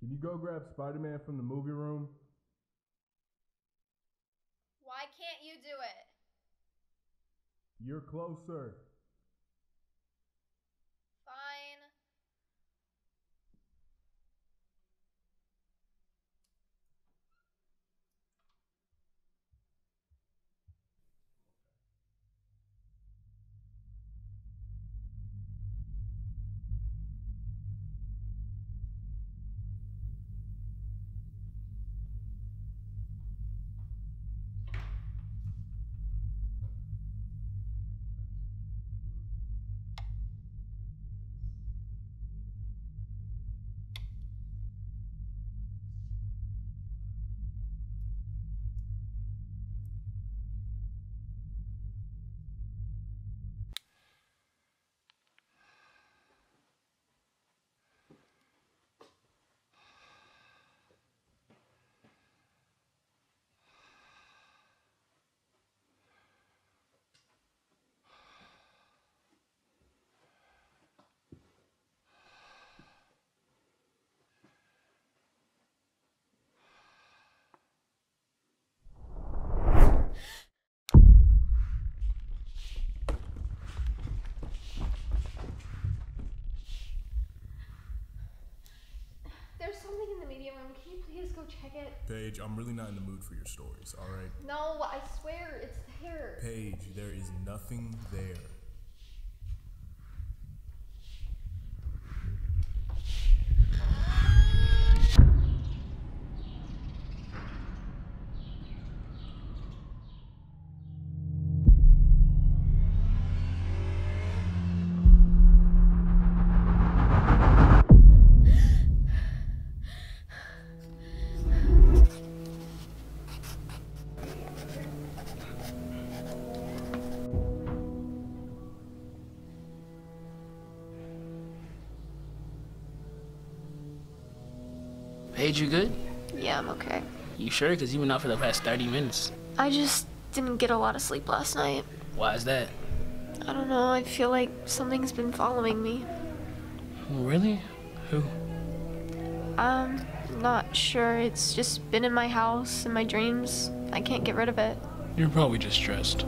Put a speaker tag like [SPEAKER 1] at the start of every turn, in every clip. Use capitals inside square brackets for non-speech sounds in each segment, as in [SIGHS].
[SPEAKER 1] Can you go grab Spider Man from the movie room?
[SPEAKER 2] Why can't you do it?
[SPEAKER 1] You're closer.
[SPEAKER 2] Something in the media room. Can you please go check it?
[SPEAKER 1] Paige, I'm really not in the mood for your stories, alright?
[SPEAKER 2] No, I swear it's there.
[SPEAKER 1] Paige, there is nothing there.
[SPEAKER 3] Paige, you good?
[SPEAKER 4] Yeah, I'm okay.
[SPEAKER 3] You sure? Because you've been out for the past 30 minutes.
[SPEAKER 4] I just didn't get a lot of sleep last night.
[SPEAKER 3] Why is that?
[SPEAKER 4] I don't know, I feel like something's been following me.
[SPEAKER 3] Oh, really? Who?
[SPEAKER 4] I'm not sure. It's just been in my house, in my dreams. I can't get rid of it.
[SPEAKER 3] You're probably just stressed.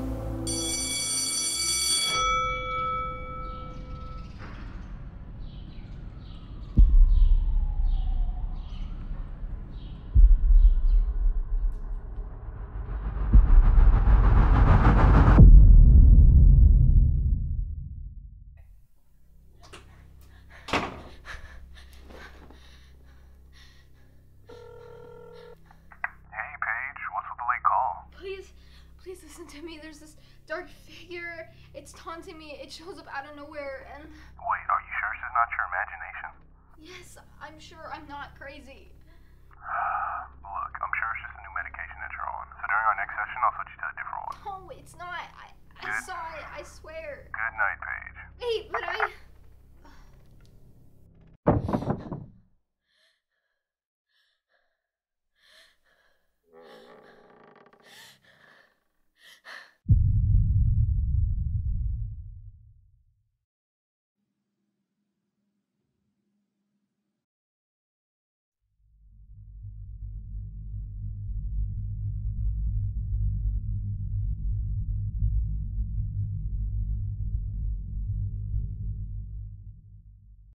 [SPEAKER 2] Please listen to me. There's this dark figure. It's taunting me. It shows up out of nowhere, and
[SPEAKER 5] Wait, are you sure this is not your imagination?
[SPEAKER 2] yes, I'm sure I'm not crazy. [SIGHS]
[SPEAKER 5] Look, I'm sure it's just a new medication that you're on. So during our next session, I'll switch you to a different one.
[SPEAKER 2] No, it's not. I, I
[SPEAKER 5] Good.
[SPEAKER 2] saw it. I swear.
[SPEAKER 5] Good night, Paige.
[SPEAKER 2] Wait, but I.